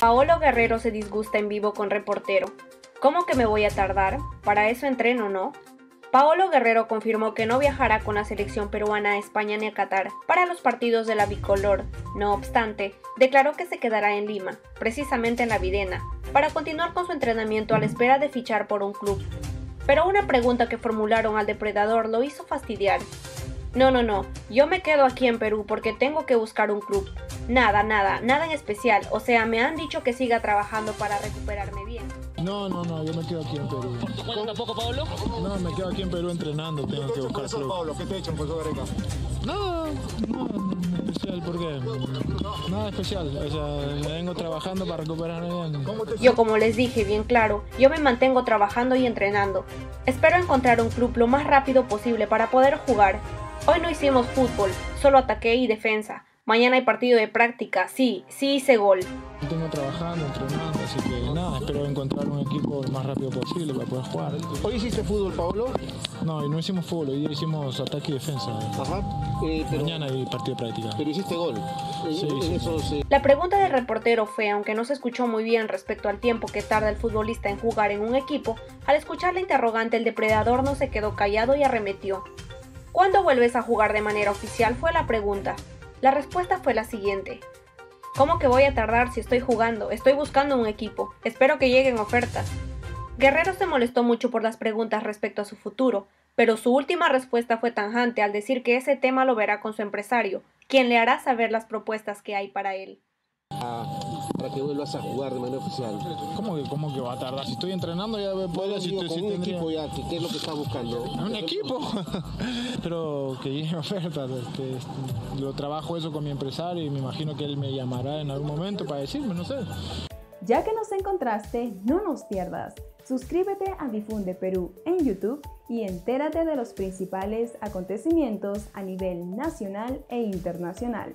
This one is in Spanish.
Paolo Guerrero se disgusta en vivo con reportero. ¿Cómo que me voy a tardar? Para eso entreno, ¿no? Paolo Guerrero confirmó que no viajará con la selección peruana a España ni a Qatar para los partidos de la bicolor. No obstante, declaró que se quedará en Lima, precisamente en la Videna, para continuar con su entrenamiento a la espera de fichar por un club. Pero una pregunta que formularon al depredador lo hizo fastidiar. No, no, no, yo me quedo aquí en Perú porque tengo que buscar un club. Nada, nada, nada en especial, o sea, me han dicho que siga trabajando para recuperarme bien. No, no, no, yo me quedo aquí en Perú. ¿Cuándo tampoco, Pablo? No, me quedo aquí en Perú entrenando, tengo que buscar club. Pablo? ¿Qué te echan, profesor Gareca? No, no, no especial, ¿por qué? Nada especial, o sea, vengo trabajando para recuperarme bien. Yo como les dije bien claro, yo me mantengo trabajando y entrenando. Espero encontrar un club lo más rápido posible para poder jugar. Hoy no hicimos fútbol, solo ataque y defensa. Mañana hay partido de práctica, sí, sí hice gol. Tengo trabajando, entrenando, así que nada, espero encontrar un equipo lo más rápido posible para poder jugar. ¿Hoy hiciste fútbol, Pablo? No, y no hicimos fútbol, hoy hicimos ataque y defensa. Ajá. Eh, pero, Mañana hay partido de práctica. pero hiciste gol. Sí, sí. esos, eh, La pregunta del reportero fue, aunque no se escuchó muy bien respecto al tiempo que tarda el futbolista en jugar en un equipo, al escuchar la interrogante el depredador no se quedó callado y arremetió. ¿Cuándo vuelves a jugar de manera oficial? fue la pregunta. La respuesta fue la siguiente. ¿Cómo que voy a tardar si estoy jugando? Estoy buscando un equipo. Espero que lleguen ofertas. Guerrero se molestó mucho por las preguntas respecto a su futuro, pero su última respuesta fue tanjante al decir que ese tema lo verá con su empresario, quien le hará saber las propuestas que hay para él. Para que vuelvas a jugar de manera oficial. ¿Cómo que, cómo que va a tardar? Si estoy entrenando ya podría, si, Digo, si con un tendría- equipo ya, ¿qué es lo que estás buscando? Un equipo, pero que llegue ofertas. este, este, lo trabajo eso con mi empresario y me imagino que él me llamará en algún momento para decirme, no sé. Ya que nos encontraste, no nos pierdas. Suscríbete a Difunde Perú en YouTube y entérate de los principales acontecimientos a nivel nacional e internacional.